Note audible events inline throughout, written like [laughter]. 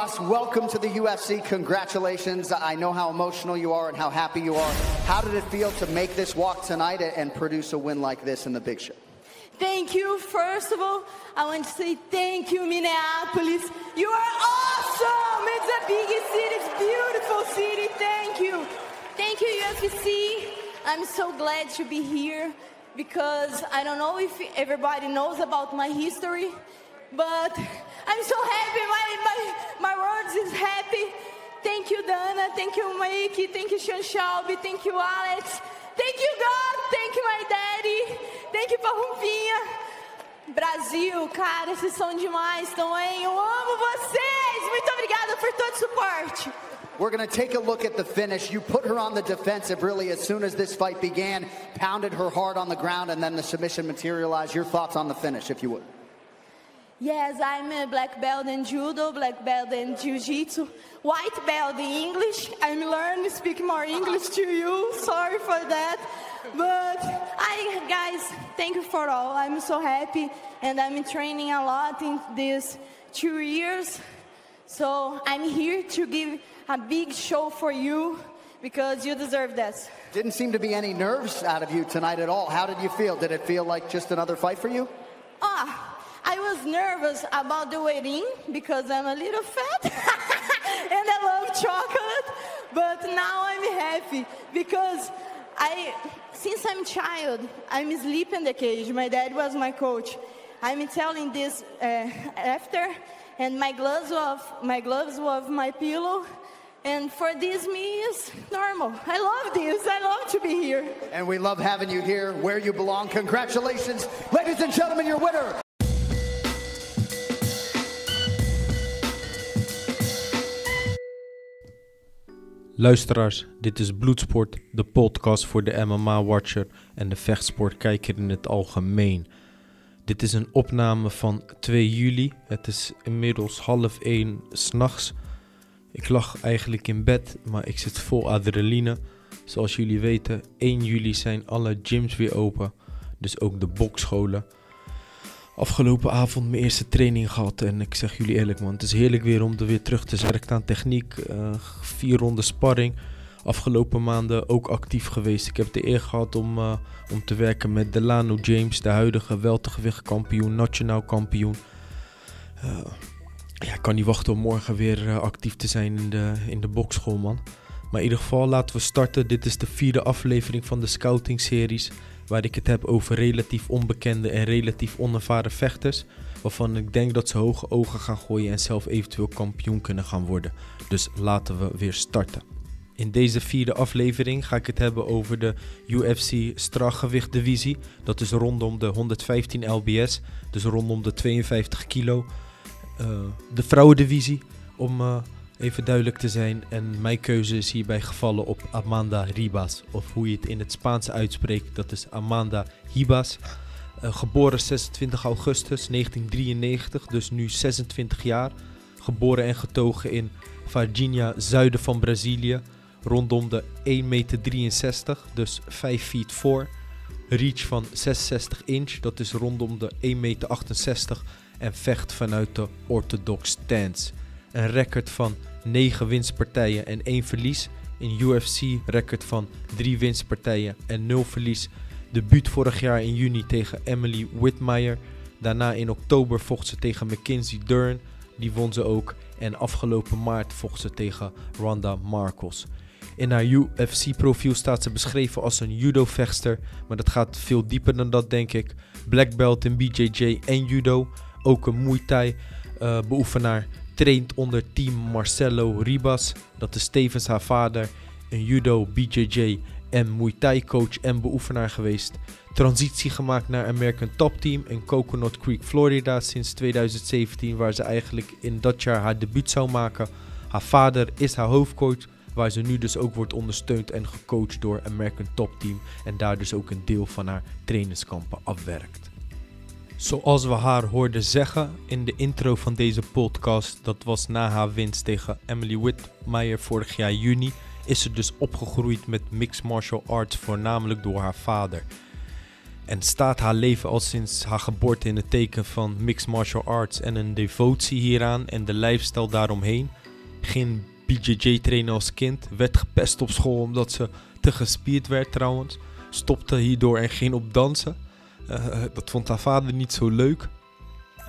Welcome to the UFC. Congratulations. I know how emotional you are and how happy you are. How did it feel to make this walk tonight and produce a win like this in the big show? Thank you. First of all, I want to say thank you, Minneapolis. You are awesome. It's a big city. It's beautiful city. Thank you. Thank you, UFC. I'm so glad to be here because I don't know if everybody knows about my history, but I'm so happy. My, my, my words is happy. Thank you, Dana. Thank you, Mikey. Thank you, Sean Shelby. Thank you, Alex. Thank you, God. Thank you, my daddy. Thank you, Parrumpinha. Brasil, cara, vocês são demais também. Eu amo vocês. Muito obrigada por todo o suporte. We're going to take a look at the finish. You put her on the defensive really as soon as this fight began, pounded her hard on the ground, and then the submission materialized. Your thoughts on the finish, if you would. Yes, I'm a black belt in judo, black belt in jiu-jitsu, white belt in English. I'm learning to speak more English to you. Sorry for that. But I guys, thank you for all. I'm so happy and I'm training a lot in these two years. So I'm here to give a big show for you because you deserve this. Didn't seem to be any nerves out of you tonight at all. How did you feel? Did it feel like just another fight for you? Ah, was nervous about the wedding because I'm a little fat [laughs] and I love chocolate. But now I'm happy because I, since I'm a child, I'm asleep in the cage. My dad was my coach. I'm telling this uh, after, and my gloves of my gloves of my pillow. And for this me is normal. I love this. I love to be here. And we love having you here where you belong. Congratulations, ladies and gentlemen, your winner. Luisteraars, dit is Bloedsport, de podcast voor de MMA-watcher en de vechtsportkijker in het algemeen. Dit is een opname van 2 juli. Het is inmiddels half 1 s'nachts. Ik lag eigenlijk in bed, maar ik zit vol adrenaline. Zoals jullie weten, 1 juli zijn alle gyms weer open, dus ook de bokscholen. Afgelopen avond mijn eerste training gehad en ik zeg jullie eerlijk man, het is heerlijk weer om er weer terug te zijn. aan techniek, uh, vier ronden sparring. Afgelopen maanden ook actief geweest. Ik heb de eer gehad om, uh, om te werken met Delano James, de huidige weltergewichtkampioen, nationaal kampioen. Uh, ja, ik kan niet wachten om morgen weer actief te zijn in de, in de bokschool man. Maar in ieder geval laten we starten. Dit is de vierde aflevering van de scouting series waar ik het heb over relatief onbekende en relatief onervaren vechters, waarvan ik denk dat ze hoge ogen gaan gooien en zelf eventueel kampioen kunnen gaan worden. Dus laten we weer starten. In deze vierde aflevering ga ik het hebben over de UFC strafgewicht divisie. Dat is rondom de 115 lbs, dus rondom de 52 kilo. Uh, de vrouwendivisie, om uh, even duidelijk te zijn. En mijn keuze is hierbij gevallen op Amanda Ribas. Of hoe je het in het Spaans uitspreekt, dat is Amanda Ribas. Uh, geboren 26 augustus 1993, dus nu 26 jaar. Geboren en getogen in Varginha, zuiden van Brazilië. Rondom de 1,63 meter, dus 5 feet 4. Reach van 66 inch, dat is rondom de 1,68 meter. En vecht vanuit de orthodox stance een record van 9 winstpartijen en 1 verlies. Een UFC-record van 3 winstpartijen en 0 verlies. Debuut vorig jaar in juni tegen Emily Whitmire. Daarna in oktober vocht ze tegen Mackenzie Dern. Die won ze ook. En afgelopen maart vocht ze tegen Ronda Marcos. In haar UFC-profiel staat ze beschreven als een judo-vechtster. Maar dat gaat veel dieper dan dat, denk ik. Black belt in BJJ en judo. Ook een Muay Thai uh, beoefenaar traint onder team Marcelo Ribas. Dat is tevens haar vader, een judo, BJJ en Muay Thai coach en beoefenaar geweest. Transitie gemaakt naar American Top Team in Coconut Creek, Florida sinds 2017, waar ze eigenlijk in dat jaar haar debuut zou maken. Haar vader is haar hoofdcoach, waar ze nu dus ook wordt ondersteund en gecoacht door American Top Team en daar dus ook een deel van haar trainingskampen afwerkt. Zoals we haar hoorden zeggen in de intro van deze podcast, dat was na haar winst tegen Emily Whitmire vorig jaar juni, is ze dus opgegroeid met mixed martial arts, voornamelijk door haar vader. En staat haar leven al sinds haar geboorte in het teken van mixed martial arts en een devotie hieraan en de lifestyle daaromheen. Geen BJJ trainen als kind, werd gepest op school omdat ze te gespierd werd trouwens. Stopte hierdoor en ging op dansen. Uh, dat vond haar vader niet zo leuk.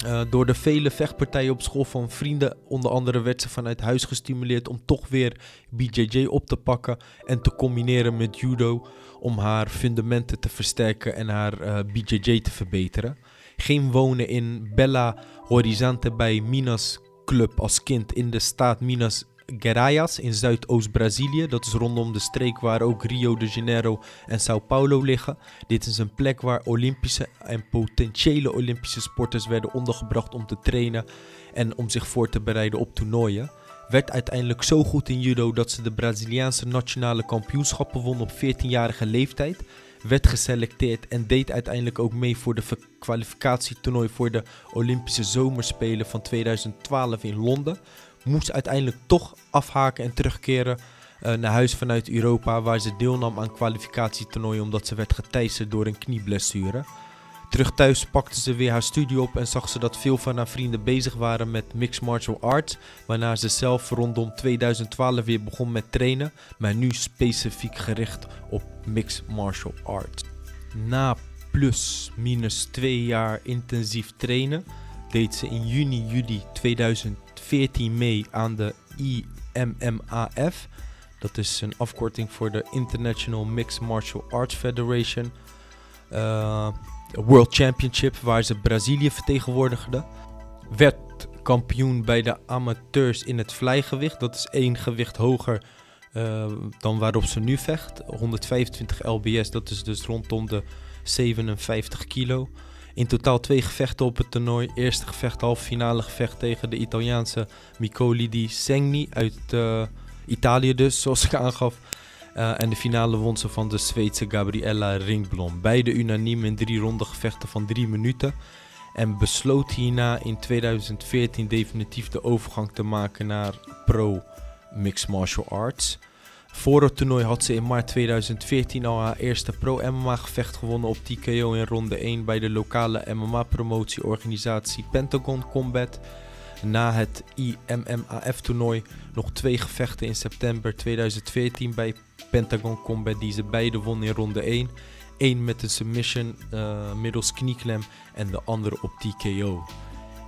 Uh, door de vele vechtpartijen op school van vrienden, onder andere werd ze vanuit huis gestimuleerd om toch weer BJJ op te pakken en te combineren met judo om haar fundamenten te versterken en haar uh, BJJ te verbeteren. Geen wonen in Bella Horizonte bij Minas Club als kind in de staat Minas Gerais in Zuidoost-Brazilië. Dat is rondom de streek waar ook Rio de Janeiro en Sao Paulo liggen. Dit is een plek waar Olympische en potentiële Olympische sporters werden ondergebracht om te trainen en om zich voor te bereiden op toernooien. Werd uiteindelijk zo goed in judo dat ze de Braziliaanse nationale kampioenschappen won op 14-jarige leeftijd. Werd geselecteerd en deed uiteindelijk ook mee voor de kwalificatietoernooi voor de Olympische Zomerspelen van 2012 in Londen moest uiteindelijk toch afhaken en terugkeren uh, naar huis vanuit Europa, waar ze deelnam aan kwalificatietoernooien omdat ze werd geteisterd door een knieblessure. Terug thuis pakte ze weer haar studie op en zag ze dat veel van haar vrienden bezig waren met mixed martial arts, waarna ze zelf rondom 2012 weer begon met trainen, maar nu specifiek gericht op mixed martial arts. Na plus minus twee jaar intensief trainen deed ze in juni, juli 2000 14 mee aan de IMMAF. Dat is een afkorting voor de International Mixed Martial Arts Federation. Uh, World Championship, waar ze Brazilië vertegenwoordigde. Werd kampioen bij de amateurs in het vlijgewicht. Dat is één gewicht hoger uh, dan waarop ze nu vecht. 125 lbs, dat is dus rondom de 57 kilo. In totaal twee gevechten op het toernooi. Eerste gevecht, halve finale gevecht tegen de Italiaanse Micoli di Segni uit uh, Italië dus, [laughs] zoals ik aangaf. Uh, en de finale won ze van de Zweedse Gabriella Ringblom. Beide unaniem in drie ronde gevechten van drie minuten. En besloot hierna in 2014 definitief de overgang te maken naar pro mixed martial arts. Voor het toernooi had ze in maart 2014 al haar eerste pro-MMA gevecht gewonnen op TKO in ronde 1 bij de lokale MMA-promotieorganisatie Pentagon Combat. Na het IMMAF toernooi nog twee gevechten in september 2014 bij Pentagon Combat die ze beide won in ronde 1. Eén met een submission uh, middels knieklem en de andere op TKO.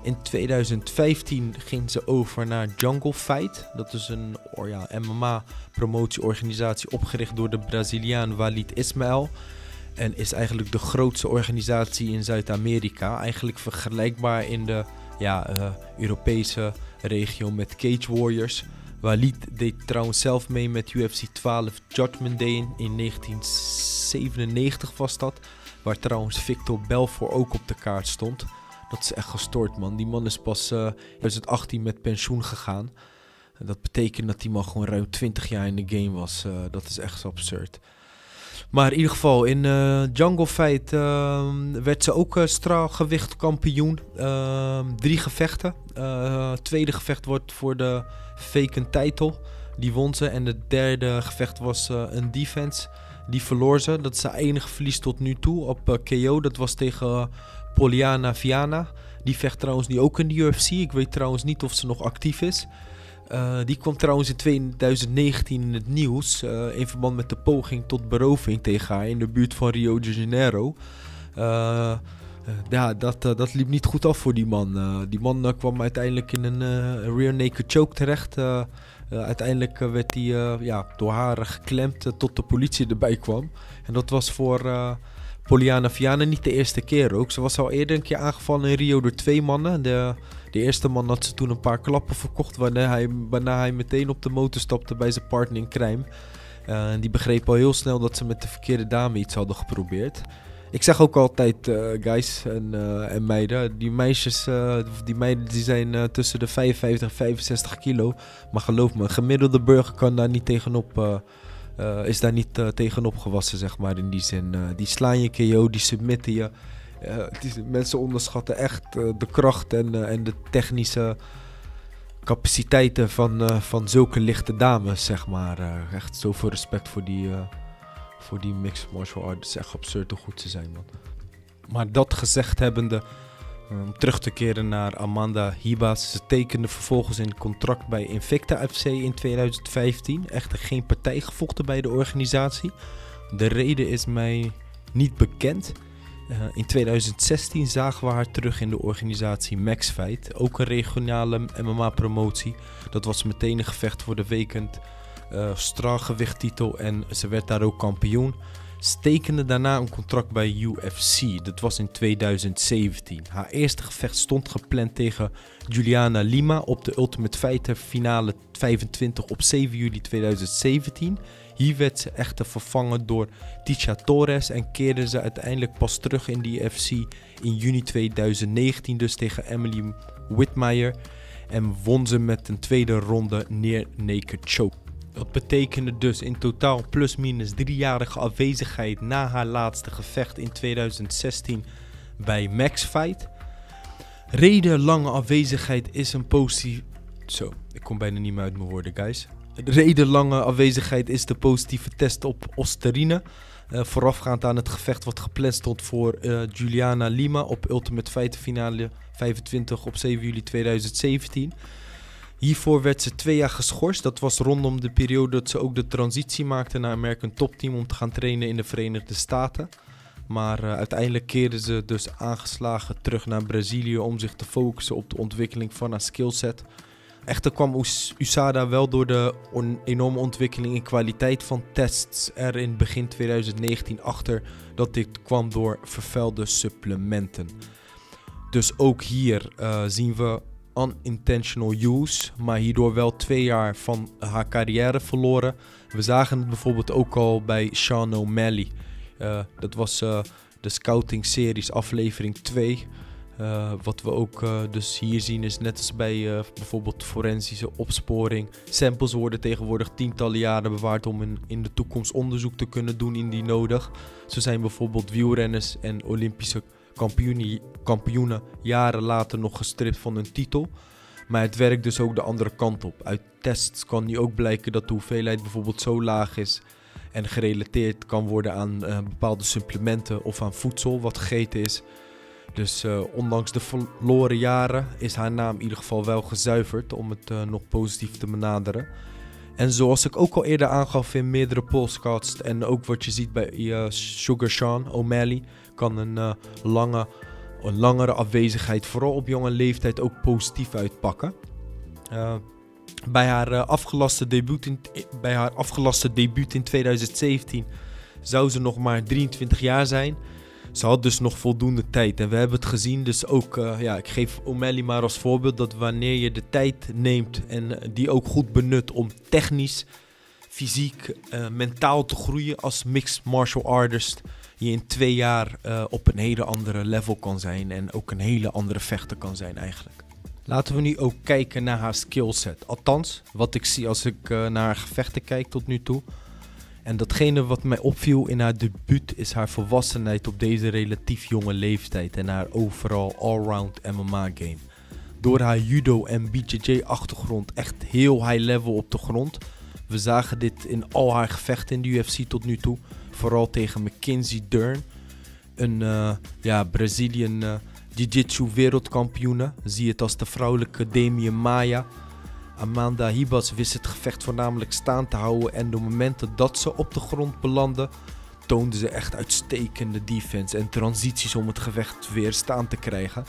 In 2015 ging ze over naar Jungle Fight. Dat is een oh ja, MMA-promotieorganisatie opgericht door de Braziliaan Walid Ismail. En is eigenlijk de grootste organisatie in Zuid-Amerika. Eigenlijk vergelijkbaar in de ja, uh, Europese regio met Cage Warriors. Walid deed trouwens zelf mee met UFC 12 Judgment Day in, in 1997 was dat. Waar trouwens Victor Belfort ook op de kaart stond. Dat is echt gestoord, man. Die man is pas uh, eh, 2018 met pensioen gegaan. Dat betekent dat die man gewoon ruim 20 jaar in de game was. Uh, dat is echt absurd. Maar in ieder geval, in uh, Jungle Fight uh, werd ze ook uh, straalgewicht kampioen. Ehm, drie gevechten. tweede gevecht wordt voor de vacant title. Die won ze. En het derde gevecht was een defense. Die verloor ze. Dat is haar enige verlies tot nu toe op KO. Dat was tegen Poliana Viana. Die vecht trouwens nu ook in de UFC. Ik weet trouwens niet of ze nog actief is. Uh, die kwam trouwens in 2019 in het nieuws. Uh, in verband met de poging tot beroving tegen haar in de buurt van Rio de Janeiro. Uh, ja, dat, dat liep niet goed af voor die man. die man kwam uiteindelijk in een rear naked choke terecht. uiteindelijk werd hij ja, door haar geklemd tot de politie erbij kwam. En dat was voor Poliana Viana niet de eerste keer ook. Ze was al eerder een keer aangevallen in Rio door twee mannen. De, de eerste man had ze toen een paar klappen verkocht. Waarna hij, meteen op de motor stapte bij zijn partner in crime. Uh, die begreep al heel snel dat ze met de verkeerde dame iets hadden geprobeerd. Ik zeg ook altijd, uh, guys en, uh, en, meiden, die meisjes, die meiden die zijn tussen de 55 en 65 kilo. Maar geloof me, een gemiddelde burger kan daar niet tegenop is daar niet uh, tegenop gewassen, zeg maar, in die zin. Uh, die slaan je KO, die submitten je. Mensen onderschatten echt de kracht en, en de technische capaciteiten van, van zulke lichte dames, zeg maar. echt zoveel respect voor die, voor die mixed martial arts. Echt absurd hoe goed ze zijn, man. Maar dat gezegd hebbende, om terug te keren naar Amanda Hibas. Ze tekende vervolgens een contract bij Invicta FC in 2015. Echter geen partij gevochten bij de organisatie. De reden is mij niet bekend. Uh, in 2016 zagen we haar terug in de organisatie Maxfight. Ook een regionale MMA-promotie. Dat was meteen een gevecht voor de weekend uh, straalgewichttitel en ze werd daar ook kampioen. Stekende daarna een contract bij UFC. Dat was in 2017. Haar eerste gevecht stond gepland tegen Juliana Lima op de Ultimate Fighter finale 25 op 7 juli 2017. Hier werd ze echter vervangen door Tisha Torres en keerde ze uiteindelijk pas terug in de UFC in juni 2019, dus tegen Emily Whitmire. En won ze met een tweede ronde neer naked choke. Dat betekende dus in totaal plus-minus driejarige afwezigheid na haar laatste gevecht in 2016 bij Max Fight. Reden lange afwezigheid is een positief. Zo, ik kom bijna niet meer uit mijn woorden, guys. Reden lange afwezigheid is de positieve test op Osterine. Uh, voorafgaand aan het gevecht wat gepland stond voor uh, Juliana Lima op Ultimate Fight finale 25 op 7 juli 2017. Hiervoor werd ze twee jaar geschorst. Dat was rondom de periode dat ze ook de transitie maakte naar American Top Team om te gaan trainen in de Verenigde Staten. Maar uh, uiteindelijk keerde ze dus aangeslagen terug naar Brazilië om zich te focussen op de ontwikkeling van haar skillset. Echter kwam USADA wel door de enorme ontwikkeling in kwaliteit van tests er in begin 2019 achter dat dit kwam door vervuilde supplementen. Dus ook hier uh, zien we unintentional use, maar hierdoor wel twee jaar van haar carrière verloren. We zagen het bijvoorbeeld ook al bij Sean O'Malley. Uh, dat was uh, de scouting series aflevering 2. Uh, eh, wat we ook dus hier zien is net als bij bijvoorbeeld forensische opsporing. Samples worden tegenwoordig tientallen jaren bewaard om in, in de toekomst onderzoek te kunnen doen indien nodig. Zo zijn bijvoorbeeld wielrenners en Olympische kampioenen, kampioenen jaren later nog gestript van hun titel. Maar het werkt dus ook de andere kant op. Uit tests kan nu ook blijken dat de hoeveelheid bijvoorbeeld zo laag is en gerelateerd kan worden aan uh, bepaalde supplementen of aan voedsel wat gegeten is. Dus uh, ondanks de verloren jaren is haar naam in ieder geval wel gezuiverd om het uh, nog positief te benaderen. En zoals ik ook al eerder aangaf in meerdere podcasts en ook wat je ziet bij Sugar Sean O'Malley, kan een, uh, lange, een langere afwezigheid, vooral op jonge leeftijd, ook positief uitpakken. Uh, bij, haar, uh, afgelaste debuut in, bij haar afgelaste debuut in 2017 zou ze nog maar 23 jaar zijn. Ze had dus nog voldoende tijd. En we hebben het gezien, dus ook, ja, ik geef O'Malley maar als voorbeeld dat wanneer je de tijd neemt en die ook goed benut om technisch, fysiek, mentaal te groeien als mixed martial artist, je in twee jaar op een hele andere level kan zijn en ook een hele andere vechter kan zijn eigenlijk. Laten we nu ook kijken naar haar skillset. Althans, wat ik zie als ik naar haar gevechten kijk tot nu toe. En datgene wat mij opviel in haar debuut is haar volwassenheid op deze relatief jonge leeftijd en haar overal allround MMA game. Door haar judo en BJJ achtergrond echt heel high level op de grond. We zagen dit in al haar gevechten in de UFC tot nu toe. Vooral tegen Mackenzie Dern. Een uh, ja, Brazilian uh, Jiu-Jitsu wereldkampioene. Zie het als de vrouwelijke Damien Maya. Amanda Hibas wist het gevecht voornamelijk staan te houden. En de momenten dat ze op de grond belandde, toonde ze echt uitstekende defense en transities om het gevecht weer staan te krijgen.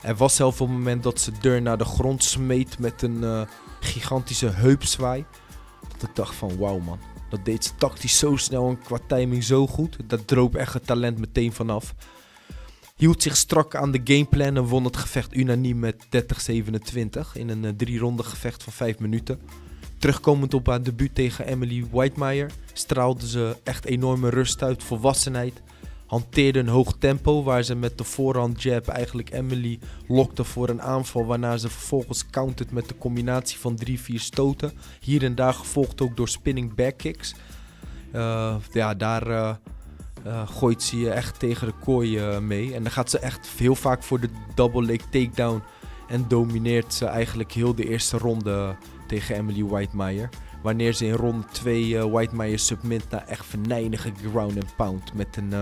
Er was zelf een moment dat ze Dern naar de grond smeet met een uh, gigantische heupzwaai. Dat ik dacht van wauw man, dat deed ze tactisch zo snel en qua timing zo goed. Dat droop echt het talent meteen vanaf. Hield zich strak aan de gameplan en won het gevecht unaniem met 30-27 in een uh, drie-ronde gevecht van 5 minuten. Terugkomend op haar debuut tegen Emily Whitemeyer straalde ze echt enorme rust uit, volwassenheid hanteerde een hoog tempo waar ze met de voorhand jab eigenlijk Emily lokte voor een aanval. Waarna ze vervolgens countert met de combinatie van 3-4 stoten. Hier en daar gevolgd ook door spinning backkicks. Uh, ja, daar uh, uh, gooit ze je echt tegen de kooi mee. En dan gaat ze echt heel vaak voor de double leg takedown. En domineert ze eigenlijk heel de eerste ronde tegen Emily Whitemeyer. Wanneer ze in ronde 2 Whitemeyer submit naar echt venijnige ground and pound. Met een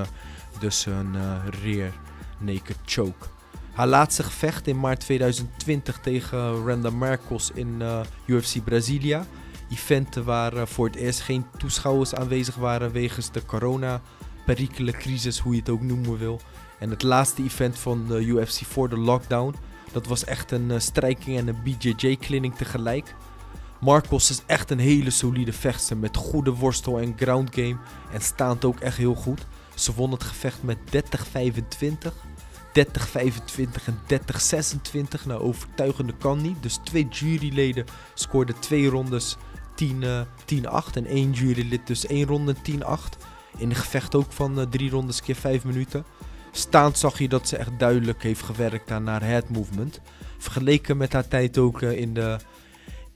dus een uh, rear naked choke. Haar laatste gevecht in maart 2020 tegen Randa Marcos in uh, UFC Brasilia. Eventen waar uh, voor het eerst geen toeschouwers aanwezig waren wegens de corona perikele crisis, hoe je het ook noemen wil. En het laatste event van de UFC voor de lockdown. Dat was echt een uh, strijking en een BJJ-clinic tegelijk. Marcos is echt een hele solide vechter met goede worstel en ground game. En staand ook echt heel goed. Ze won het gevecht met 30-25. 30-25 en 30-26. Nou, overtuigende kan niet. Dus twee juryleden scoorden twee rondes 10-8. Uh, en één jurylid dus één ronde 10-8. In een gevecht ook van uh, drie rondes keer 5 minuten. Staand zag je dat ze echt duidelijk heeft gewerkt aan haar head movement. Vergeleken met haar tijd ook uh, in de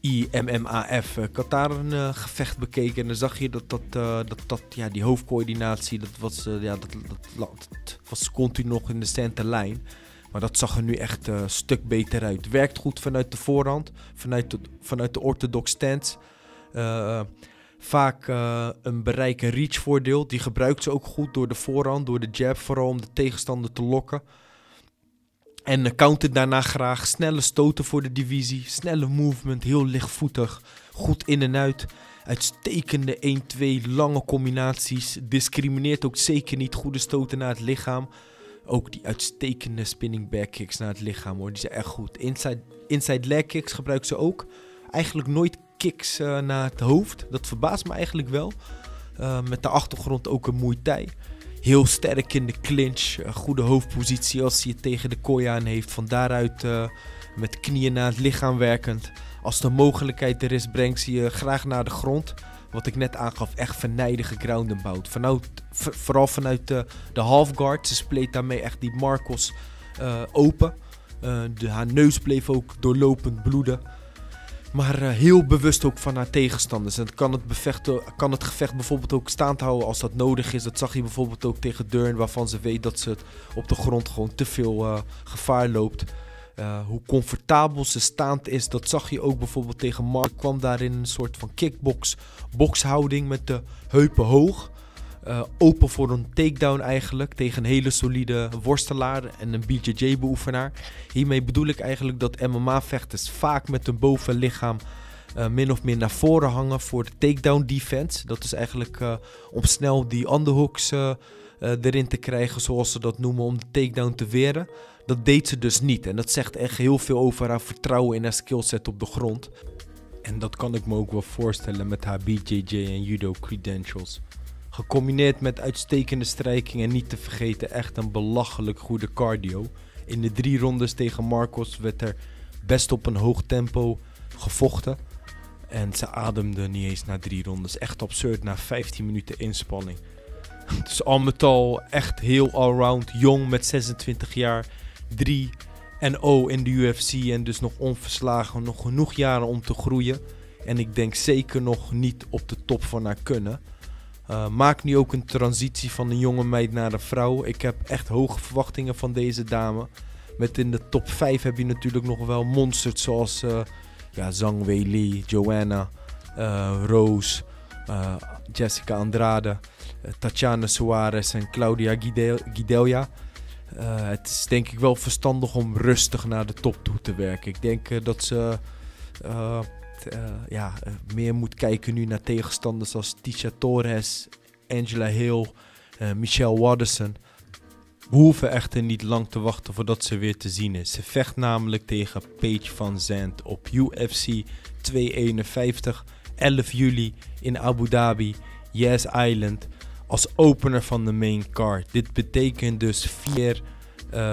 IMMAF. Ik had daar een gevecht bekeken en dan zag je dat, dat, dat, dat ja, die hoofdcoördinatie, dat was, ja, dat, dat, was continu nog in de center lijn. Maar dat zag er nu echt een stuk beter uit. Werkt goed vanuit de voorhand, vanuit de, vanuit de orthodox stance. Vaak een bereik- en reach voordeel. Die gebruikt ze ook goed door de voorhand, door de jab vooral om de tegenstander te lokken. En counter daarna graag. Snelle stoten voor de divisie. Snelle movement. Heel lichtvoetig. Goed in en uit. Uitstekende 1-2 lange combinaties. Discrimineert ook zeker niet. Goede stoten naar het lichaam. Ook die uitstekende spinning back kicks naar het lichaam hoor. Die zijn echt goed. Inside, inside leg kicks gebruikt ze ook. Eigenlijk nooit kicks uh, naar het hoofd. Dat verbaast me eigenlijk wel. Uh, met de achtergrond ook een Thai heel sterk in de clinch. goede hoofdpositie als hij het tegen de kooi aan heeft. Van daaruit met knieën naar het lichaam werkend. Als de mogelijkheid er is, brengt ze je graag naar de grond. Wat ik net aangaf, echt verneidige ground and bout. Vanuit, vooral vanuit de, de half guard. Ze spleet daarmee echt die Marcos open. De, haar neus bleef ook doorlopend bloeden. Maar uh, heel bewust ook van haar tegenstanders. En kan het, bevecht, kan het gevecht bijvoorbeeld ook staand houden als dat nodig is. Dat zag je bijvoorbeeld ook tegen Dern, waarvan ze weet dat ze op de grond gewoon te veel uh, gevaar loopt. Uh, hoe comfortabel ze staand is, dat zag je ook bijvoorbeeld tegen Mark. kwam daar in een soort van kickbox, boxhouding met de heupen hoog. Uh, open voor een takedown eigenlijk tegen een hele solide worstelaar en een BJJ-beoefenaar. Hiermee bedoel ik eigenlijk dat MMA-vechters vaak met hun bovenlichaam uh, min of meer naar voren hangen voor de takedown defense. Dat is eigenlijk uh, om snel die underhooks erin te krijgen, zoals ze dat noemen, om de takedown te weren. Dat deed ze dus niet en dat zegt echt heel veel over haar vertrouwen in haar skillset op de grond. En dat kan ik me ook wel voorstellen met haar BJJ en judo credentials. Gecombineerd met uitstekende strijking en niet te vergeten echt een belachelijk goede cardio. In de drie rondes tegen Marcos werd er best op een hoog tempo gevochten. En ze ademde niet eens na drie rondes. Echt absurd na 15 minuten inspanning. [laughs] Dus al met al echt heel allround. Jong met 26 jaar. 3 en O in de UFC. En dus nog onverslagen. Nog genoeg jaren om te groeien. En ik denk zeker nog niet op de top van haar kunnen. Uh, maak nu ook een transitie van een jonge meid naar een vrouw. Ik heb echt hoge verwachtingen van deze dame. Met in de top 5 heb je natuurlijk nog wel monsters zoals uh, ja, Zhang Weili, Joanna, uh, Rose, Jessica Andrade, Tatjana Suarez en Claudia Gidelia. het is denk ik wel verstandig om rustig naar de top toe te werken. Ik denk dat ze uh, ja, meer moet kijken nu naar tegenstanders als Tisha Torres, Angela Hill, uh, Michelle Watterson. We hoeven echter niet lang te wachten voordat ze weer te zien is. Ze vecht namelijk tegen Paige van Zandt op UFC 251, 11 juli in Abu Dhabi, Yes Island, als opener van de main card. Dit betekent dus vier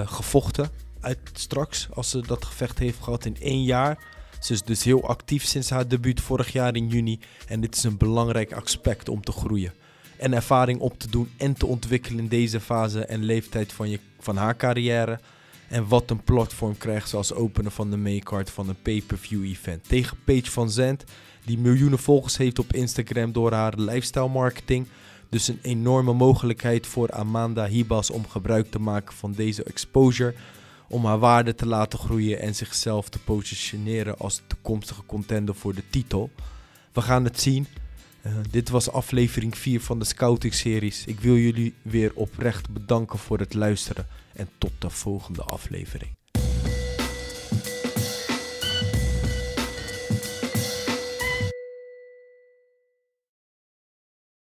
gevochten uit straks, als ze dat gevecht heeft gehad in één jaar. Ze is dus heel actief sinds haar debuut vorig jaar in juni en dit is een belangrijk aspect om te groeien. En ervaring op te doen en te ontwikkelen in deze fase en leeftijd van, je, van haar carrière. En wat een platform krijgt ze als opener van de maycard van een pay-per-view event. Tegen Paige van Zandt, die miljoenen volgers heeft op Instagram door haar lifestyle marketing. Dus een enorme mogelijkheid voor Amanda Hibas om gebruik te maken van deze exposure om haar waarde te laten groeien en zichzelf te positioneren als toekomstige contender voor de titel. We gaan het zien. Eh, dit was aflevering 4 van de Scouting Series. Ik wil jullie weer oprecht bedanken voor het luisteren en tot de volgende aflevering.